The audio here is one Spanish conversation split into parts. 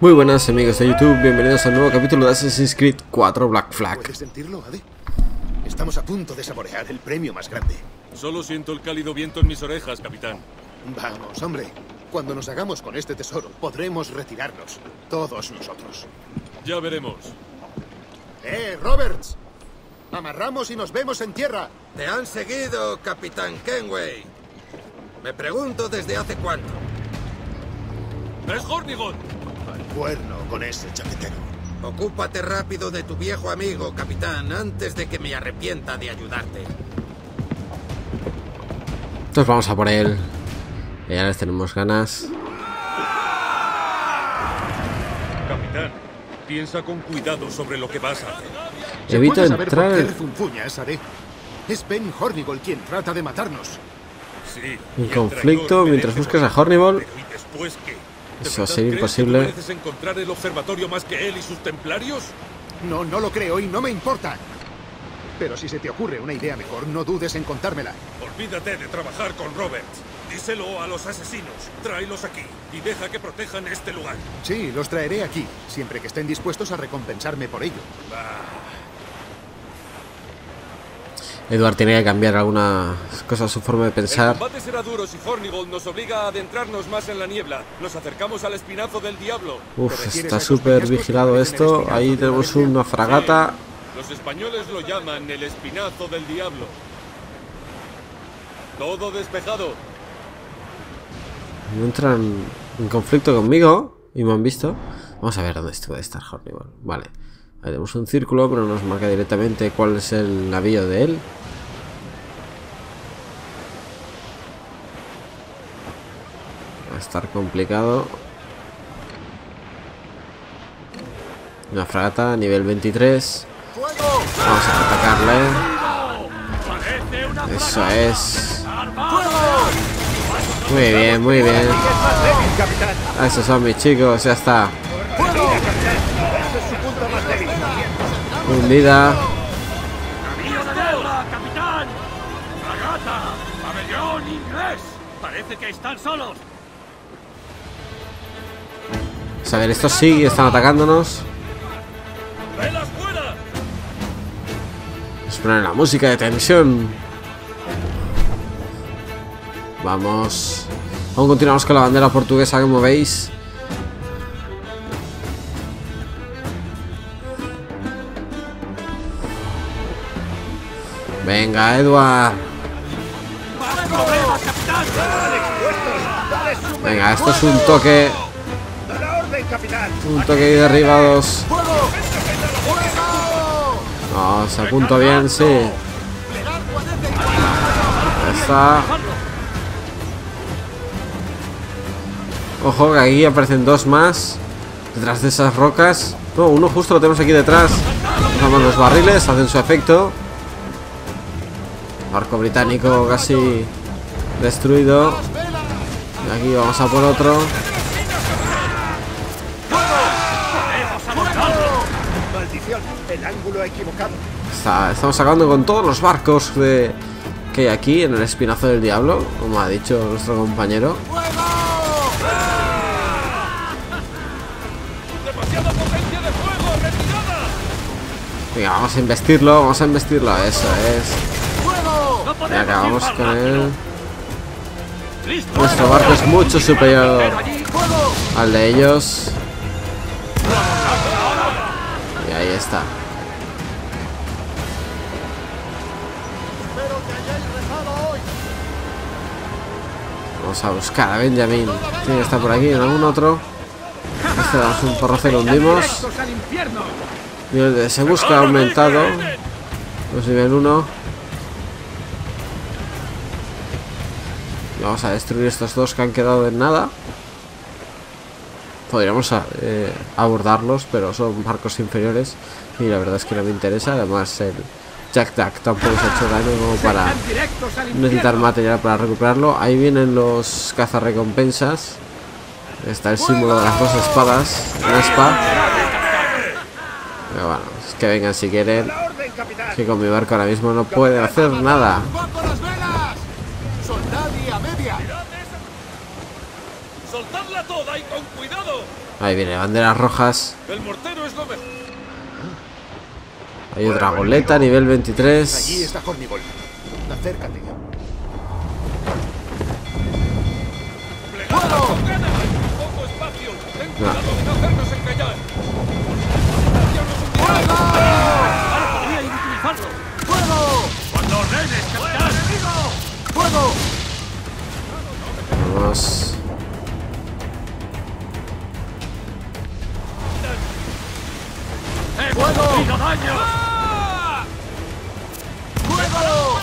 Muy buenas amigos de YouTube, bienvenidos al nuevo capítulo de Assassin's Creed 4 Black Flag. ¿Puedes sentirlo, Ade? Estamos a punto de saborear el premio más grande. Solo siento el cálido viento en mis orejas, capitán. Vamos, hombre. Cuando nos hagamos con este tesoro, podremos retirarnos. Todos nosotros. Ya veremos. ¡Eh, Roberts! Amarramos y nos vemos en tierra. Te han seguido, Capitán Kenway. Me pregunto desde hace cuánto. ¡Es Hornigon! Cuerno con ese chaquetero. Ocúpate rápido de tu viejo amigo, capitán, antes de que me arrepienta de ayudarte. Entonces vamos a por él. Ya les tenemos ganas. Capitán, piensa con cuidado sobre lo que vas a hacer. Evita ¿Puedes saber por qué entrar Ade? Es Ben Hornigol quien trata de matarnos. Sí. el conflicto mientras buscas a ¿y después qué? ¿De Eso va a verdad ser crees que imposible. mereces encontrar el observatorio más que él y sus templarios? No, no lo creo y no me importa. Pero si se te ocurre una idea mejor, no dudes en contármela. Olvídate de trabajar con Roberts. Díselo a los asesinos. Tráelos aquí y deja que protejan este lugar. Sí, los traeré aquí, siempre que estén dispuestos a recompensarme por ello. Edward tiene que cambiar algunas cosas su forma de El pensar. combate será duro si Hornigold nos obliga a adentrarnos más en la niebla. Nos acercamos al espinazo del diablo. Uf, ¿Te refieres a está súper vigilado el esto. Ahí de tenemos una fragata. Los españoles lo llaman el espinazo del diablo. Todo despejado. No entran en conflicto conmigo y me han visto. Vamos a ver dónde puede estar Hornival. Vale. Ahí tenemos un círculo, pero nos marca directamente cuál es el navío de él. Va a estar complicado. Una fragata, nivel 23. Vamos a atacarle. Eso es. Muy bien, muy bien. Esos son mis chicos, ya está. Hundida. ¡Navío de guerra, capitán! ¡Fragata! ¡Pabellón inglés! Parece que están solos. Vamos a ver, estos sí están atacándonos. A poner la música de tensión. Vamos. Aún continuamos con la bandera portuguesa, como veis. Venga, Edward. Venga, esto es un toque. Un toque y derribados. No, se apunta bien, sí. Ya está. Ojo, que aquí aparecen dos más. Detrás de esas rocas. No, uno justo lo tenemos aquí detrás. Vamos los barriles, hacen su efecto. Barco británico casi destruido. Y aquí vamos a por otro. El ángulo equivocado. Estamos acabando con todos los barcos de, que hay aquí en el espinazo del diablo, como ha dicho nuestro compañero. Venga, vamos a investirlo, vamos a investirlo, eso es. Podemos acabamos ir con él. ¡Listo! Nuestro barco es mucho superior al de ellos. Y ahí está. Vamos a buscar a Benjamin. Tiene que estar por aquí, en algún otro. Este damos un porrazo y lo hundimos. Nivel de se busca aumentado. Pues nivel 1. Vamos a destruir estos dos que han quedado en nada. Podríamos eh, abordarlos, pero son barcos inferiores. Y la verdad es que no me interesa. Además, el Jack Duck tampoco se ha hecho daño como para necesitar material para recuperarlo. Ahí vienen los cazarrecompensas. Está el símbolo de las dos espadas. Una espada. Pero bueno, es que vengan si quieren. Que con mi barco ahora mismo no puede hacer nada. Ahí viene, banderas rojas. El mortero es lo mejor. Hay otra goleta, nivel Allí 23. está Hornigold. Acércate. ¡Plegad! ¡Gana! Daño! ¡Fuego!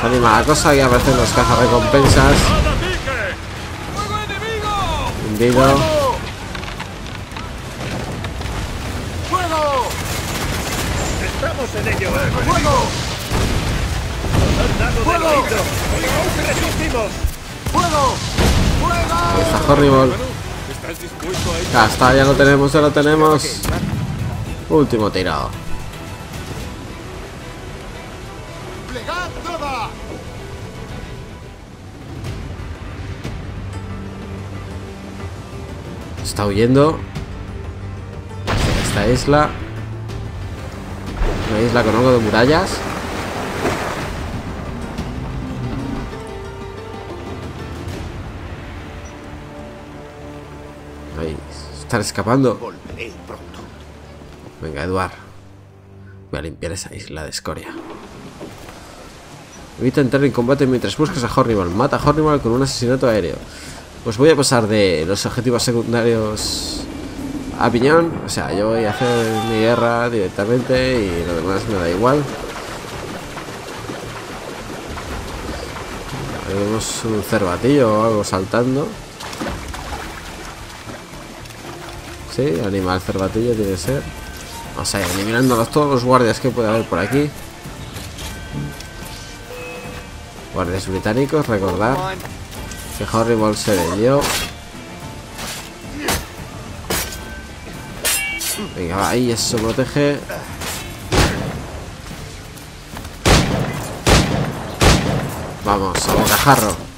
Se anima la cosa y aparecen los cazarrecompensas. ¡Fuego! Hundido. ¡Fuego! ¡Estamos en ello! ¡Fuego! ¡Han dado de ¡Fuego! ¡Fuego! ¡Fuego! está Horrible. Ya está, ya lo tenemos, ya lo tenemos. Último tirado. ¡Plegad toda! Está huyendo. Esta isla. Una isla con algo de murallas. Ahí, están escapando. Volveré pronto. Venga, Eduard. Voy a limpiar esa isla de escoria. Evita entrar en combate mientras buscas a Horrible. Mata a Horrible con un asesinato aéreo. Pues voy a pasar de los objetivos secundarios a piñón. O sea, yo voy a hacer mi guerra directamente y lo demás me da igual. Vemos un cervatillo o algo saltando. Sí, animal cervatillo tiene que ser. Vamos a ir eliminando a todos los guardias que puede haber por aquí. Guardias británicos, recordar que Horrible se vendió. Venga, va, ahí eso protege. Vamos, a bocajarro.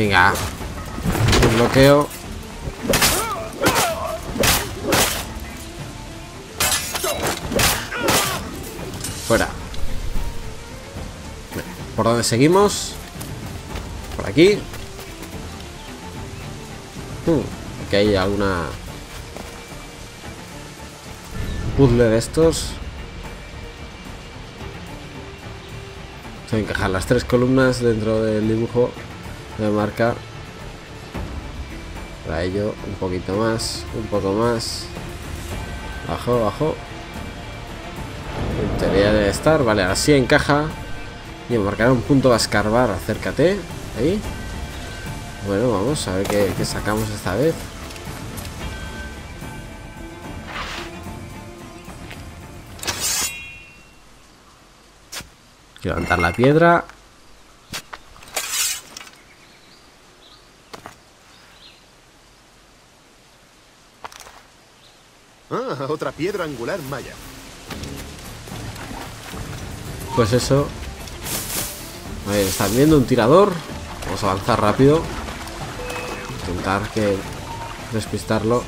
Venga. Un bloqueo. Fuera. ¿Por dónde seguimos? Por aquí. Hmm, aquí hay alguna puzzle de estos. Tengo que encajar las tres columnas dentro del dibujo de marca. Para ello, un poquito más, un poco más. Bajo, bajo. En teoría debe estar, vale, así encaja. Y marcará un punto a escarbar, acércate. Ahí. Bueno, vamos a ver qué, qué sacamos esta vez. Levantar la piedra. otra piedra angular maya. Pues eso. A ver, están viendo un tirador. Vamos a avanzar rápido. Intentar que despistarlo.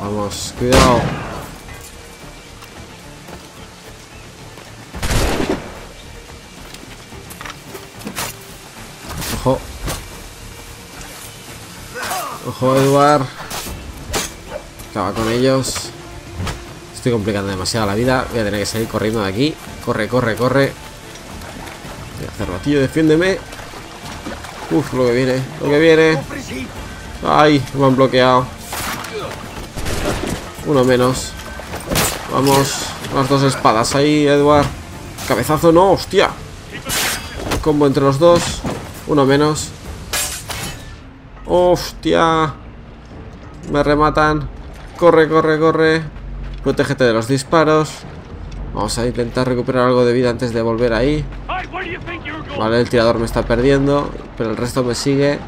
Got a Eduard. Acaba con ellos. Estoy complicando demasiado la vida. Voy a tener que salir corriendo de aquí. Corre, corre, corre. Cervatillo, defiéndeme. Uf, lo que viene, lo que viene. Ay, me han bloqueado. Uno menos. Vamos. Las dos espadas ahí, Edward. Cabezazo no, hostia. Combo entre los dos. Uno menos. Hostia. Me rematan. Corre, corre, corre. Protégete de los disparos. Vamos a intentar recuperar algo de vida antes de volver ahí. Vale, el tirador me está perdiendo, pero el resto me sigue.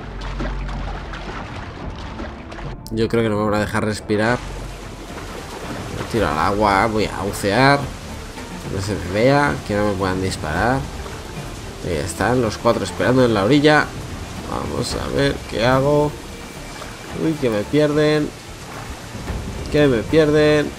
Yo creo que no me van a dejar respirar. Me tiro al agua, voy a bucear. Que no se me vea, que no me puedan disparar. Ahí están los cuatro esperando en la orilla. Vamos a ver qué hago. Uy, que me pierden. Que me pierden.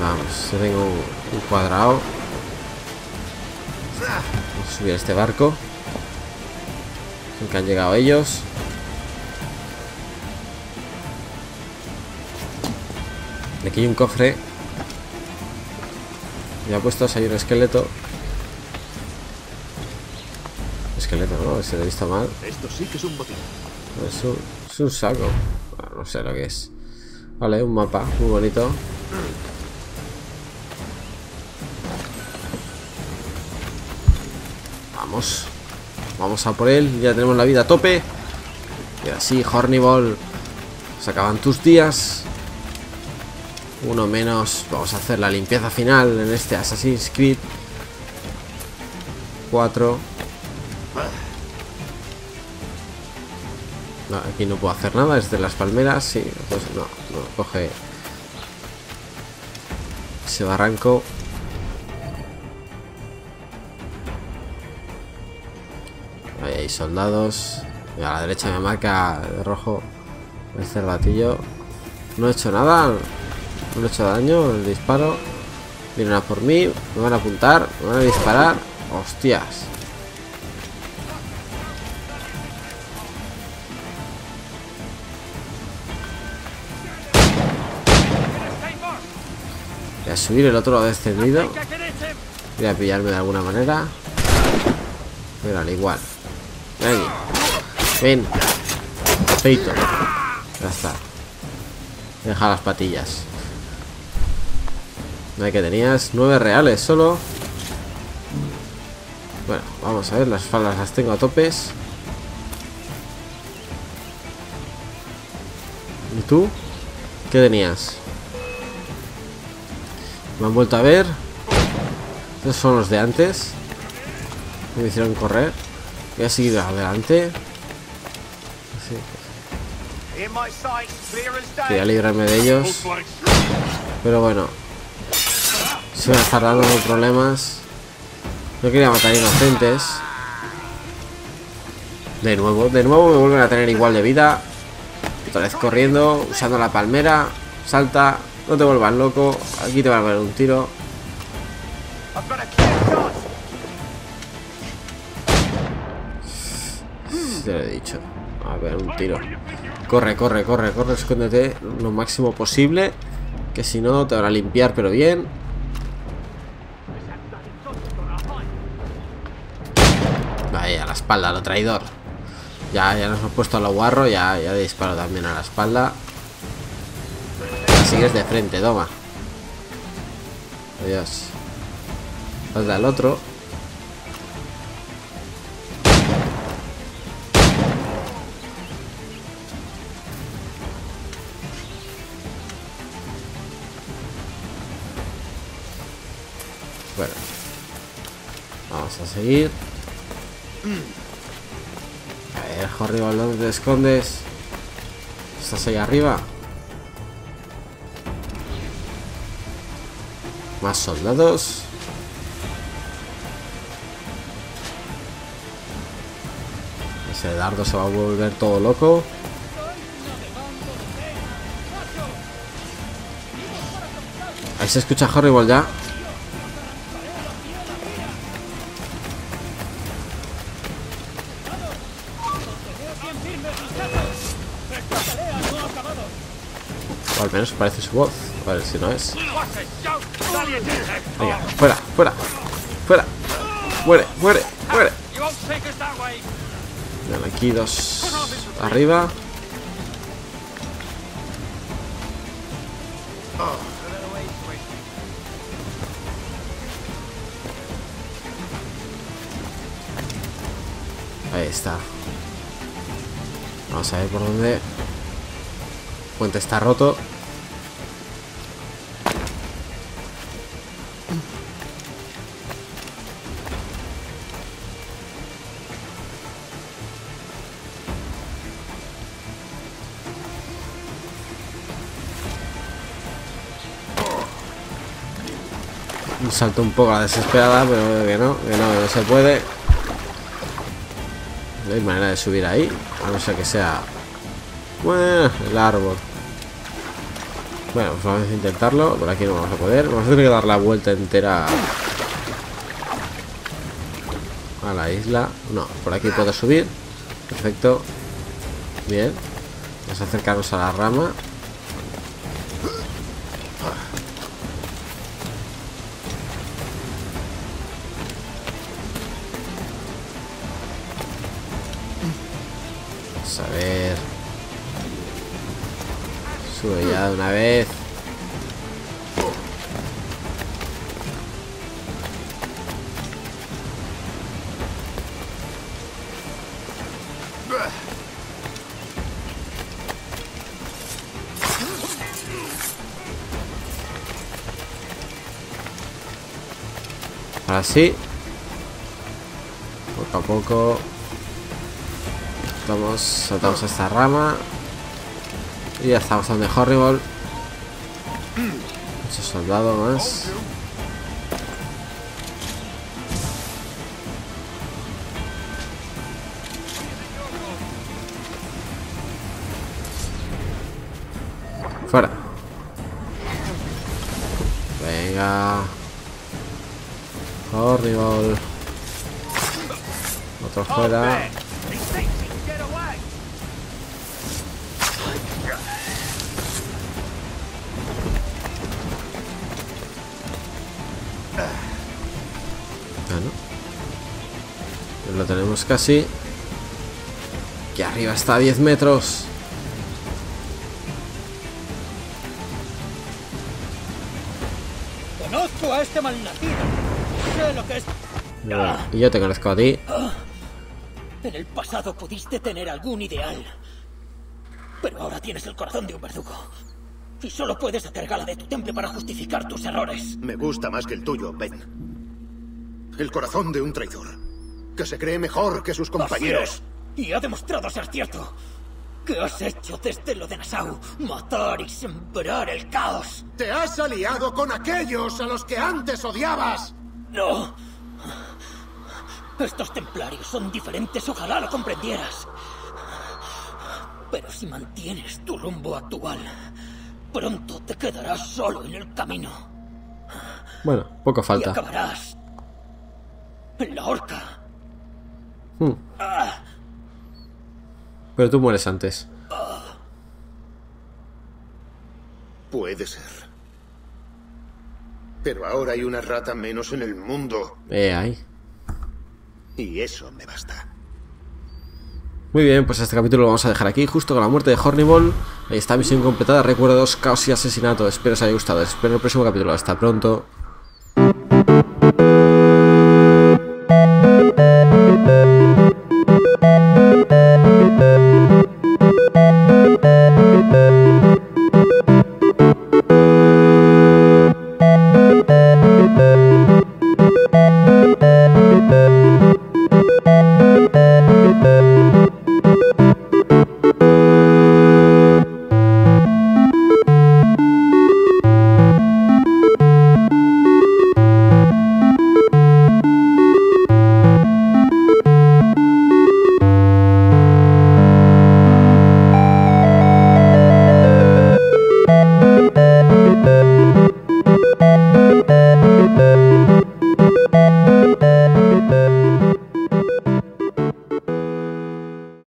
Vamos, tengo un, cuadrado. Vamos a subir este barco. En que han llegado ellos. Aquí hay un cofre. Ya puestos hay un esqueleto. Esqueleto, ¿no? Se lo he visto mal. Esto sí que es un botín. Es un, es un saco. Ah, No sé lo que es. Vale, un mapa muy bonito. Vamos. Vamos a por él. Ya tenemos la vida a tope. Y así, Horniball. Se acaban tus días. Uno menos. Vamos a hacer la limpieza final en este Assassin's Creed 4. No, aquí no puedo hacer nada, es de las palmeras, sí, pues no, no, coge ese barranco. Ahí hay soldados. Y a la derecha me marca de rojo el cervatillo. No he hecho nada, no he hecho daño, el disparo. Vienen a por mí, me van a apuntar, me van a disparar. Hostias. Voy a subir, el otro lo ha descendido. Voy a pillarme de alguna manera. Pero al igual. Ven. Ven. Feito. Ya está. Deja las patillas. No hay que tenías nueve reales solo. Bueno, vamos a ver, las faldas las tengo a topes. ¿Y tú? ¿Qué tenías? Me han vuelto a ver. Estos son los de antes. Me hicieron correr. Voy a seguir adelante. Sí. Quería librarme de ellos. Pero bueno. Se a estar dando problemas. No quería matar inocentes. De nuevo, de nuevo me vuelven a tener igual de vida. Otra vez corriendo, usando la palmera. Salta, no te vuelvas loco. Aquí te van a poner un tiro. Te lo he dicho. A ver, un tiro. Corre, corre, corre, corre, escóndete lo máximo posible. Que si no, te van a limpiar, pero bien. Vaya, a la espalda, lo traidor. Ya, ya nos hemos puesto a lo guarro, ya, ya disparo también a la espalda. Ya sigues de frente, toma. Adiós. Falta el otro. Bueno. Vamos a seguir. A ver, Horrible, ¿dónde te escondes? ¿Estás ahí arriba? Más soldados. Ese dardo se va a volver todo loco. Ahí se escucha Horrible ya. Menos parece su voz. A ver si no es. Venga, fuera, fuera, fuera. Muere, muere, muere. Bien, aquí dos arriba. Ahí está. Vamos a ver por dónde. Puente está roto. Salto un poco a la desesperada, pero que no, que no, que no se puede. No hay manera de subir ahí, a no ser que sea... El árbol. Bueno, pues vamos a intentarlo. Por aquí no vamos a poder. Vamos a tener que dar la vuelta entera a la isla. No, por aquí puedo subir. Perfecto. Bien. Vamos a acercarnos a la rama. Vamos a ver. Sube ya de una vez. Ahora sí. Poco a poco. Estamos, saltamos esta rama. Y ya estamos donde Horrible. Mucho soldado más. Fuera. Venga. Horrible. Otro fuera. Pues lo tenemos casi. Que arriba está a 10 metros. Conozco a este malnacido. Sé lo que es. Y yo te conozco a ti. En el pasado pudiste tener algún ideal. Pero ahora tienes el corazón de un verdugo. Y solo puedes hacer gala de tu temple para justificar tus errores. Me gusta más que el tuyo, Ben. El corazón de un traidor. Que se cree mejor que sus compañeros. Y ha demostrado ser cierto. ¿Qué has hecho desde lo de Nassau? Matar y sembrar el caos. Te has aliado con aquellos a los que antes odiabas. No. Estos templarios son diferentes, ojalá lo comprendieras. Pero si mantienes tu rumbo actual, pronto te quedarás solo en el camino. Bueno, poco Y falta. acabarás en la horca. Hmm. Pero tú mueres antes. Puede ser. Pero ahora hay una rata menos en el mundo. Eh, ahí. Y eso me basta. Muy bien, pues este capítulo lo vamos a dejar aquí, justo con la muerte de Hornible. Ahí está, misión completada, recuerdos, caos y asesinato. Espero os haya gustado. Espero el próximo capítulo. Hasta pronto.